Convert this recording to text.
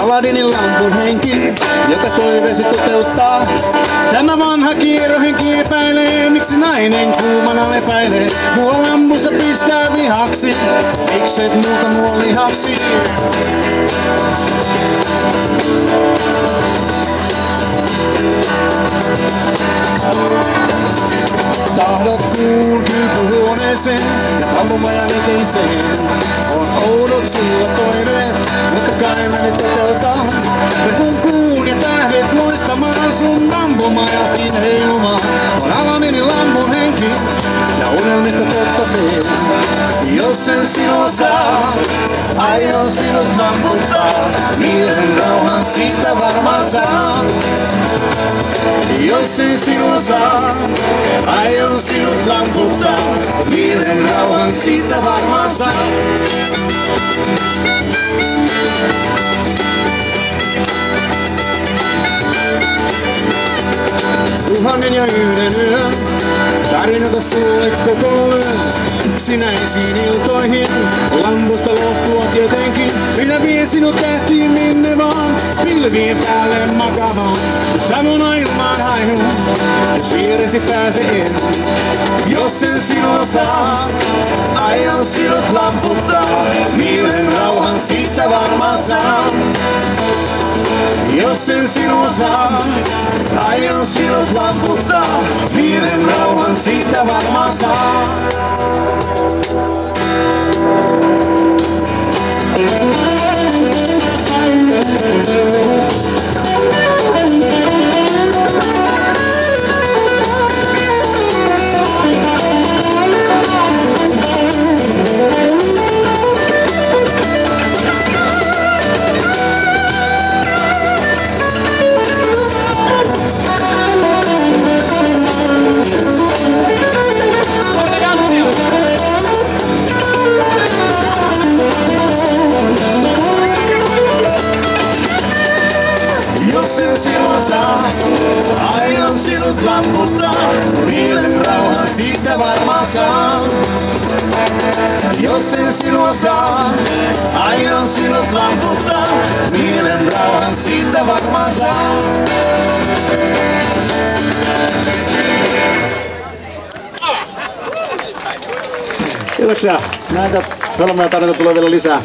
Aladinin lampun henki, joka toiveesi toteuttaa. Tämä vanha kierrohenki epäilee, miksi nainen kuumana lepäilee. Mua lampussa pistää vihaksi, mikset muuta mua lihaksi. Tahdot kulkyy huoneeseen ja ampumajan eteiseen. On oudot sulla toiveet, mutta kai mä nyt toteutan. Me kun kuun ja tähdet loistamaan sun ampumajaskin heilumaan. On alamini lampun henki ja unelmista totta teen. Jos sen sinua saa, aion sinut lamputtaa. Mielen rauhan siitä varmaan saa. Jos sen sinua saa, aion sinut lamputtaa. Mielen rauhan siitä varmaan saa. Tuhannen ja yhden yön, tarinoita sulle koko yön. Yksinäisiin iltoihin, lampusta loppua tietenkin. Minä vien sinut tähtiin minne vaan, pilvien päälle makaamaan. Samuna ilmaan haihun, jos vieresi pääse en. Jos sen sinua saa, aion sinut lamputtaa. Mielen rauhan siitä varmaan saa. Jos sen sinua saa, aion sinut lamputtaa. Mielen rauhan siitä varmaan saa. Saa, aion sinut lamputtaa. Rauhan siitä varmaan saa. Jos sen sinua saa, aion sinut lamputtaa. Mielen rauhan siitä varmaan saa. Kiitoksia. Näitä hölmöjä tarinoita tulee vielä lisää.